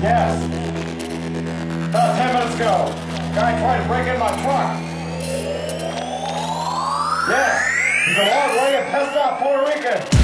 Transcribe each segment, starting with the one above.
Yes. About ten minutes ago, guy tried to break in my truck. Yes. He's a long-legged pissed off Puerto Rican.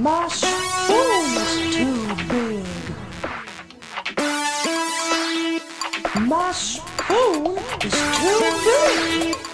My spoon is too big. My spoon is too big.